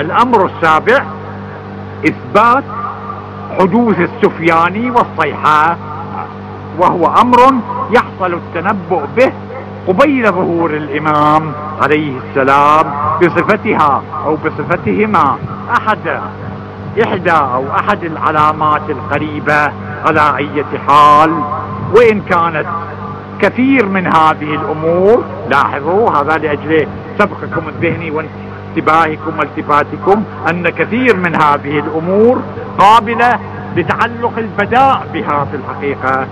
الأمر السابع إثبات حدوث السفياني والصيحة وهو أمر يحصل التنبؤ به قبيل ظهور الإمام عليه السلام بصفتها أو بصفتهما. أحد إحدى أو أحد العلامات القريبة على أي حال. وإن كانت كثير من هذه الأمور لاحظوا هذا لأجل سبقكم الذهني وانتباهكم والتفاتكم أن كثير من هذه الأمور قابلة لتعلق البداء بها في الحقيقة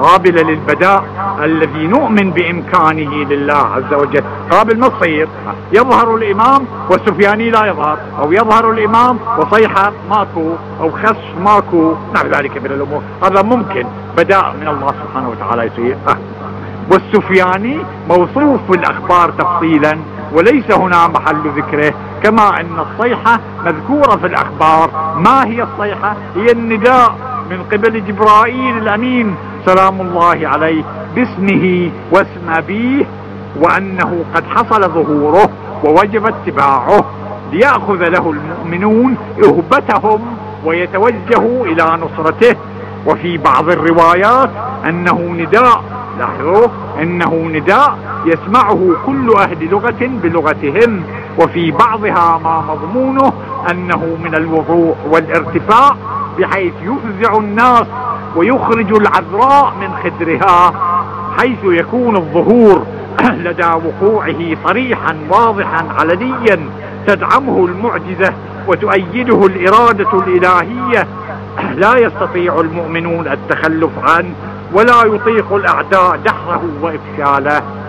قابلة للبداء الذي نؤمن بإمكانه لله عز وجل. قابل ما تصير يظهر الإمام والسفياني لا يظهر أو يظهر الإمام وصيحة ماكو أو خش ماكو نحو ذلك من الأمور. هذا ممكن بداء من الله سبحانه وتعالى يصير. والسفياني موصوف في الأخبار تفصيلا. وليس هنا محل ذكره كما أن الصيحة مذكورة في الأخبار. ما هي الصيحة؟ هي النداء من قبل جبرائيل الأمين سلام الله عليه باسمه واسم أبيه وأنه قد حصل ظهوره ووجب اتباعه ليأخذ له المؤمنون إهبتهم ويتوجهوا إلى نصرته. وفي بعض الروايات أنه نداء لاحظوا إنه نداء يسمعه كل أهل لغة بلغتهم وفي بعضها ما مضمونه أنه من الوضوح والارتفاع بحيث يفزع الناس ويخرج العذراء من خدرها حيث يكون الظهور لدى وقوعه صريحا واضحا علنيا تدعمه المعجزة وتؤيده الإرادة الإلهية. لا يستطيع المؤمنون التخلف عنه ولا يطيق الأعداء دحره وإفشاله.